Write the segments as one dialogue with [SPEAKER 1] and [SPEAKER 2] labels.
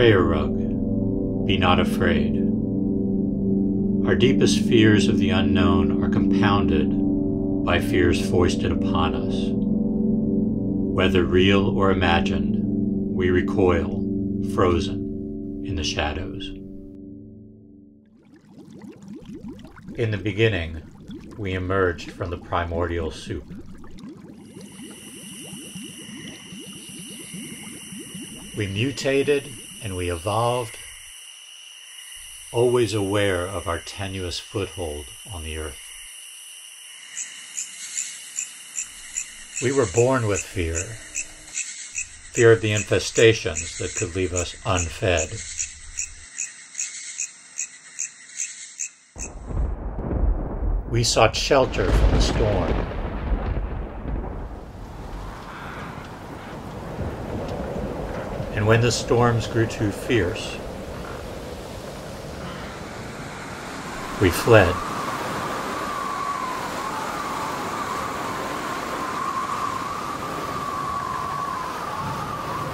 [SPEAKER 1] prayer rug, be not afraid. Our deepest fears of the unknown are compounded by fears foisted upon us. Whether real or imagined, we recoil, frozen in the shadows. In the beginning, we emerged from the primordial soup. We mutated and we evolved, always aware of our tenuous foothold on the earth. We were born with fear fear of the infestations that could leave us unfed. We sought shelter from the storm. And when the storms grew too fierce, we fled.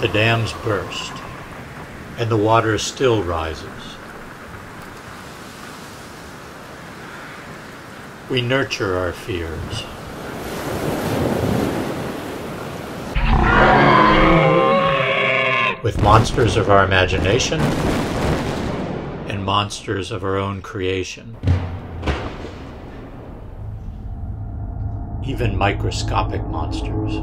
[SPEAKER 1] The dams burst, and the water still rises. We nurture our fears. With monsters of our imagination and monsters of our own creation. Even microscopic monsters.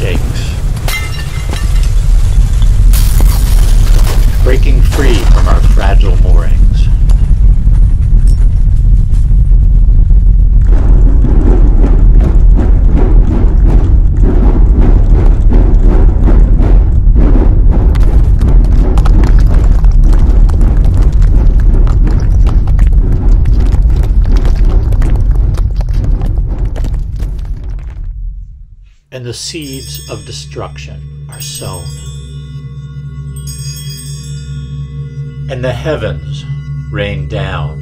[SPEAKER 1] Shakes. Breaking free from our fragile moorings. And the seeds of destruction are sown. And the heavens rain down.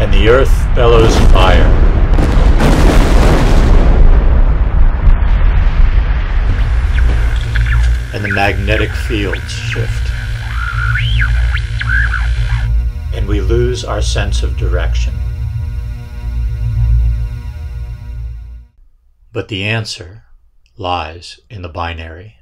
[SPEAKER 1] And the earth bellows fire. And the magnetic fields shift. And we lose our sense of direction. But the answer lies in the binary.